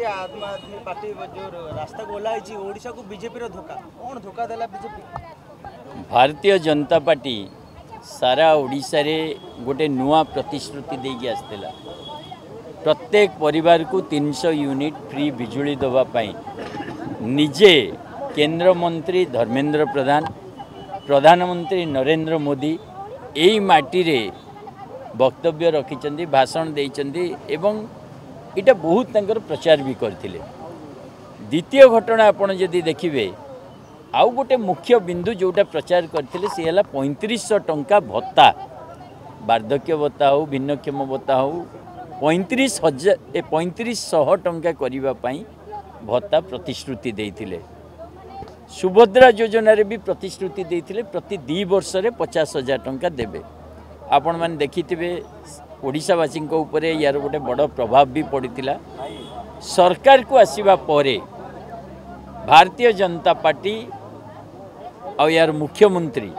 যে আম আদমি পার্টি যে রাস্তা ওলা হয়েছে ওড়শাকে বিজেপির ধোকা কোণ ধোকা দেলা বিজেপি ଭାରତୀୟ ଜନତା ପାର୍ଟି ସାରା ଓଡ଼ିଶାରେ ଗୋଟେ ନୂଆ ପ୍ରତିଶ୍ରୁତି ଦେଇକି ଆସିଥିଲା ପ୍ରତ୍ୟେକ ପରିବାରକୁ ତିନିଶହ ୟୁନିଟ୍ ଫ୍ରି ବିଜୁଳି ଦେବା ପାଇଁ ନିଜେ କେନ୍ଦ୍ରମନ୍ତ୍ରୀ ଧର୍ମେନ୍ଦ୍ର ପ୍ରଧାନ ପ୍ରଧାନମନ୍ତ୍ରୀ ନରେନ୍ଦ୍ର ମୋଦି ଏଇ ମାଟିରେ ବକ୍ତବ୍ୟ ରଖିଛନ୍ତି ଭାଷଣ ଦେଇଛନ୍ତି ଏବଂ এটা বহুত তাঙ্কর প্রচার বি করে দ্বিতীয় ঘটনা আপনার যদি দেখবে আউ গোটে মুখ্য বিন্দু যেটা প্রচার করে সে হল পঁয়ত্রিশশো টঙ্কা ভত্তা বার্ধক্য ভত্তা হোক ভিন্নক্ষম ভত্তা হোক পঁয়ত্রিশ হাজার এ পঁয়ত্রিশশহ টঙ্কা করা ভত্তা প্রতিশ্রুতি দিয়ে সুভদ্রা যোজনার বি প্রতিশ্রুতি দিয়ে প্রতি দুই বর্ষে পচাশ হাজার টঙ্কা দেবে ଆପଣମାନେ ଦେଖିଥିବେ ଓଡ଼ିଶାବାସୀଙ୍କ ଉପରେ ୟାର ଗୋଟେ ବଡ଼ ପ୍ରଭାବ ବି ପଡ଼ିଥିଲା ସରକାରକୁ ଆସିବା ପରେ ଭାରତୀୟ ଜନତା ପାର୍ଟି ଆଉ ୟାର ମୁଖ୍ୟମନ୍ତ୍ରୀ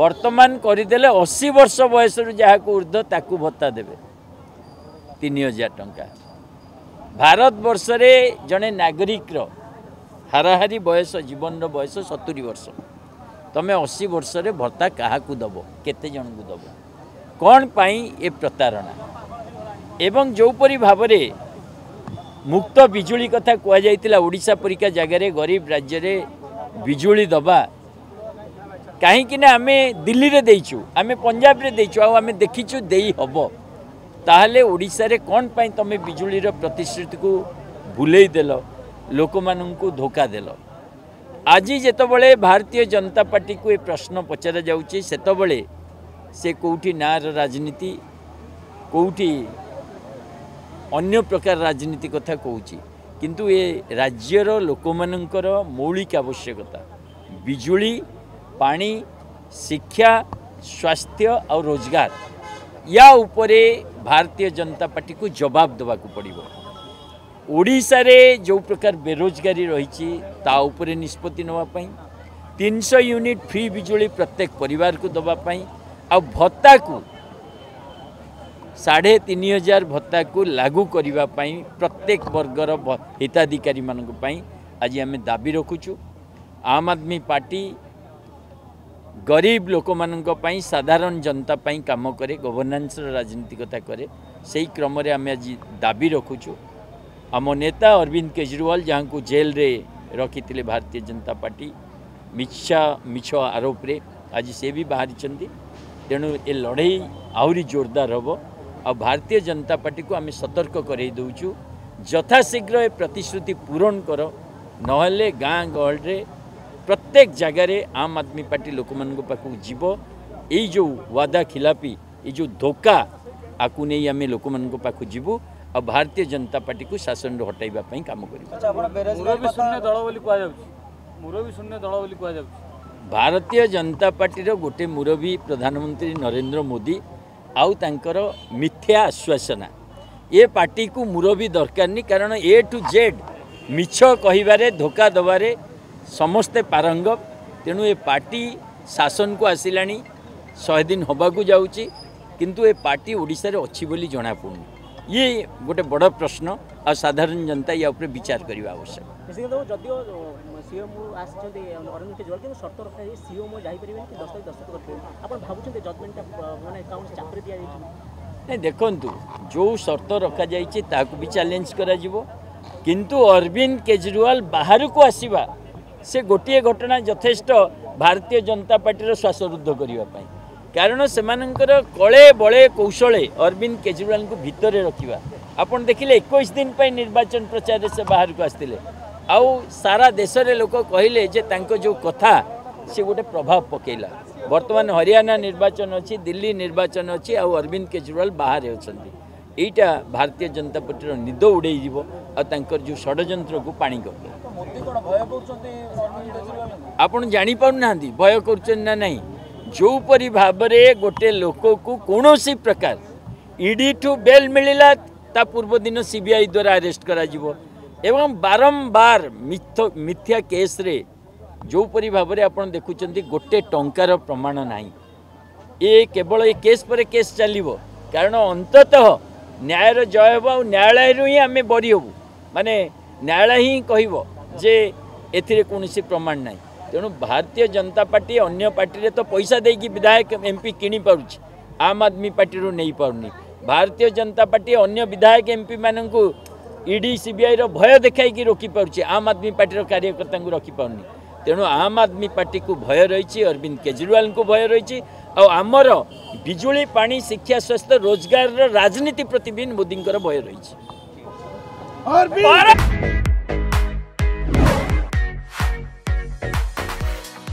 ବର୍ତ୍ତମାନ କରିଦେଲେ ଅଶୀ ବର୍ଷ ବୟସରୁ ଯାହାକୁ ଉର୍ଦ୍ଧ୍ୱ ତାକୁ ଭତ୍ତା ଦେବେ ତିନି ହଜାର ଟଙ୍କା ଭାରତବର୍ଷରେ ଜଣେ ନାଗରିକର ହାରାହାରି ବୟସ ଜୀବନର ବୟସ ସତୁରି ବର୍ଷ ତୁମେ ଅଶୀ ବର୍ଷରେ ଭତ୍ତା କାହାକୁ ଦେବ କେତେ ଜଣଙ୍କୁ ଦେବ କ'ଣ ପାଇଁ ଏ ପ୍ରତାରଣା ଏବଂ ଯେଉଁପରି ଭାବରେ ମୁକ୍ତ ବିଜୁଳି କଥା କୁହାଯାଇଥିଲା ଓଡ଼ିଶା ପରିକା ଜାଗାରେ ଗରିବ ରାଜ୍ୟରେ ବିଜୁଳି ଦେବା କାହିଁକିନା ଆମେ ଦିଲ୍ଲୀରେ ଦେଇଛୁ ଆମେ ପଞ୍ଜାବରେ ଦେଇଛୁ ଆଉ ଆମେ ଦେଖିଛୁ ଦେଇ ହେବ ତାହେଲେ ଓଡ଼ିଶାରେ କ'ଣ ପାଇଁ ତୁମେ ବିଜୁଳିର ପ୍ରତିଶ୍ରୁତିକୁ ଭୁଲେଇ ଦେଲ ଲୋକମାନଙ୍କୁ ଧୋକା ଦେଲ ଆଜି ଯେତେବେଳେ ଭାରତୀୟ ଜନତା ପାର୍ଟିକୁ ଏ ପ୍ରଶ୍ନ ପଚରାଯାଉଛି ସେତେବେଳେ ସେ କେଉଁଠି ନାଁର ରାଜନୀତି କେଉଁଠି ଅନ୍ୟ ପ୍ରକାର ରାଜନୀତି କଥା କହୁଛି କିନ୍ତୁ ଏ ରାଜ୍ୟର ଲୋକମାନଙ୍କର ମୌଳିକ ଆବଶ୍ୟକତା ବିଜୁଳି ପାଣି ଶିକ୍ଷା ସ୍ୱାସ୍ଥ୍ୟ ଆଉ ରୋଜଗାର ୟା ଉପରେ ଭାରତୀୟ ଜନତା ପାର୍ଟିକୁ ଜବାବ ଦେବାକୁ ପଡ଼ିବ ଓଡ଼ିଶାରେ ଯେଉଁ ପ୍ରକାର ବେରୋଜଗାରୀ ରହିଛି ତା ଉପରେ ନିଷ୍ପତ୍ତି ନେବା ପାଇଁ ତିନିଶହ ୟୁନିଟ୍ ଫ୍ରି ବିଜୁଳି ପ୍ରତ୍ୟେକ ପରିବାରକୁ ଦେବା ପାଇଁ ଆଉ ଭତ୍ତାକୁ ସାଢ଼େ ତିନି ହଜାର ଭତ୍ତାକୁ ଲାଗୁ କରିବା ପାଇଁ ପ୍ରତ୍ୟେକ ବର୍ଗର ହିତାଧିକାରୀମାନଙ୍କ ପାଇଁ ଆଜି ଆମେ ଦାବି ରଖୁଛୁ ଆମ୍ ଆଦମୀ ପାର୍ଟି ଗରିବ ଲୋକମାନଙ୍କ ପାଇଁ ସାଧାରଣ ଜନତା ପାଇଁ କାମ କରେ ଗଭର୍ଣ୍ଣାନ୍ସର ରାଜନୀତିକତା କରେ ସେଇ କ୍ରମରେ ଆମେ ଆଜି ଦାବି ରଖୁଛୁ ଆମ ନେତା ଅରବିନ୍ଦ କେଜରିୱାଲ ଯାହାଙ୍କୁ ଜେଲ୍ରେ ରଖିଥିଲେ ଭାରତୀୟ ଜନତା ପାର୍ଟି ମିଛ ମିଛ ଆରୋପରେ ଆଜି ସେ ବି ବାହାରିଛନ୍ତି ତେଣୁ ଏ ଲଢ଼େଇ ଆହୁରି ଜୋରଦାର ହେବ ଆଉ ଭାରତୀୟ ଜନତା ପାର୍ଟିକୁ ଆମେ ସତର୍କ କରାଇ ଦେଉଛୁ ଯଥାଶୀଘ୍ର ଏ ପ୍ରତିଶ୍ରୁତି ପୂରଣ କର ନହେଲେ ଗାଁ ଗହଳିରେ ପ୍ରତ୍ୟେକ ଜାଗାରେ ଆମ୍ ଆଦମୀ ପାର୍ଟି ଲୋକମାନଙ୍କ ପାଖକୁ ଯିବ ଏଇ ଯେଉଁ ୱାଦା ଖିଲାପି ଏଇ ଯେଉଁ ଧୋକା ଆକୁ ନେଇ ଆମେ ଲୋକମାନଙ୍କ ପାଖକୁ ଯିବୁ ଆଉ ଭାରତୀୟ ଜନତା ପାର୍ଟିକୁ ଶାସନରୁ ହଟାଇବା ପାଇଁ କାମ କରିବୁ ମୁରବି ଶୂନ୍ୟ ଦଳ ବୋଲି କୁହାଯାଉଛି ମୁରବି ଶୂନ୍ୟ ଦଳ ବୋଲି କୁହାଯାଉଛି ଭାରତୀୟ ଜନତା ପାର୍ଟିର ଗୋଟେ ମୁରବୀ ପ୍ରଧାନମନ୍ତ୍ରୀ ନରେନ୍ଦ୍ର ମୋଦି ଆଉ ତାଙ୍କର ମିଥ୍ୟା ଆଶ୍ୱାସନା ଏ ପାର୍ଟିକୁ ମୁରବୀ ଦରକାରନି କାରଣ ଏ ଟୁ ଜେଡ଼୍ ମିଛ କହିବାରେ ଧୋକା ଦେବାରେ ସମସ୍ତେ ପାରଙ୍ଗ ତେଣୁ ଏ ପାର୍ଟି ଶାସନକୁ ଆସିଲାଣି ଶହେ ଦିନ ହେବାକୁ ଯାଉଛି କିନ୍ତୁ ଏ ପାର୍ଟି ଓଡ଼ିଶାରେ ଅଛି ବୋଲି ଜଣାପଡ଼ୁନି ये गोटे बड़ प्रश्न आ साधारण जनता या उपरे विचार करने आवश्यक नहीं देखु जो सर्त रखा जाए भी चैलेंज अरविंद केजरीवाल बाहर को आसवा से गोटे घटना यथेष भारतीय जनता पार्टी स्वासरुद्ध करने କାରଣ ସେମାନଙ୍କର କଳେ ବଳେ କୌଶଳେ ଅରବିନ୍ଦ କେଜରିୱାଲଙ୍କୁ ଭିତରେ ରଖିବା ଆପଣ ଦେଖିଲେ ଏକୋଇଶ ଦିନ ପାଇଁ ନିର୍ବାଚନ ପ୍ରଚାରରେ ସେ ବାହାରକୁ ଆସିଥିଲେ ଆଉ ସାରା ଦେଶରେ ଲୋକ କହିଲେ ଯେ ତାଙ୍କ ଯେଉଁ କଥା ସେ ଗୋଟେ ପ୍ରଭାବ ପକାଇଲା ବର୍ତ୍ତମାନ ହରିୟାଣା ନିର୍ବାଚନ ଅଛି ଦିଲ୍ଲୀ ନିର୍ବାଚନ ଅଛି ଆଉ ଅରବିନ୍ଦ କେଜରିୱାଲ ବାହାରେ ଅଛନ୍ତି এইটা ভারতীয় জনতা পার্টির নিদ উড়াই যাব আর যে ষড়যন্ত্রকু পাণি করব আপনার জাঁপার না ভয় করছেন না নাই ଯେଉଁପରି ଭାବରେ ଗୋଟେ ଲୋକକୁ କୌଣସି ପ୍ରକାର ଇଡ଼ିଠୁ ବେଲ୍ ମିଳିଲା ତା ପୂର୍ବଦିନ ସିବିଆଇ ଦ୍ୱାରା ଆରେଷ୍ଟ କରାଯିବ ଏବଂ ବାରମ୍ବାର ମିଥ୍ୟା କେସ୍ରେ ଯେଉଁପରି ଭାବରେ ଆପଣ ଦେଖୁଛନ୍ତି ଗୋଟେ ଟଙ୍କାର ପ୍ରମାଣ ନାହିଁ ଏ କେବଳ ଏ କେସ୍ ପରେ କେସ୍ ଚାଲିବ କାରଣ ଅନ୍ତତଃ ନ୍ୟାୟର ଜୟ ହେବ ଆଉ ନ୍ୟାୟାଳୟରୁ ହିଁ ଆମେ ବରି ହେବୁ ମାନେ ନ୍ୟାୟାଳୟ ହିଁ କହିବ ଯେ ଏଥିରେ କୌଣସି ପ୍ରମାଣ ନାହିଁ ତେଣୁ ଭାରତୀୟ ଜନତା ପାର୍ଟି ଅନ୍ୟ ପାର୍ଟିରେ ତ ପଇସା ଦେଇକି ବିଧାୟକ ଏମ୍ପି କିଣିପାରୁଛି ଆମ୍ ଆଦମୀ ପାର୍ଟିରୁ ନେଇପାରୁନି ଭାରତୀୟ ଜନତା ପାର୍ଟି ଅନ୍ୟ ବିଧାୟକ ଏମ୍ପିମାନଙ୍କୁ ଇଡି ସିବିଆଇର ଭୟ ଦେଖାଇକି ରୋକିପାରୁଛି ଆମ୍ ଆଦମୀ ପାର୍ଟିର କାର୍ଯ୍ୟକର୍ତ୍ତାଙ୍କୁ ରଖିପାରୁନି ତେଣୁ ଆମ୍ ଆଦମୀ ପାର୍ଟିକୁ ଭୟ ରହିଛି ଅରବିନ୍ଦ କେଜରିୱାଲଙ୍କୁ ଭୟ ରହିଛି ଆଉ ଆମର ବିଜୁଳି ପାଣି ଶିକ୍ଷା ସ୍ୱାସ୍ଥ୍ୟ ରୋଜଗାରର ରାଜନୀତି ପ୍ରତି ବି ମୋଦିଙ୍କର ଭୟ ରହିଛି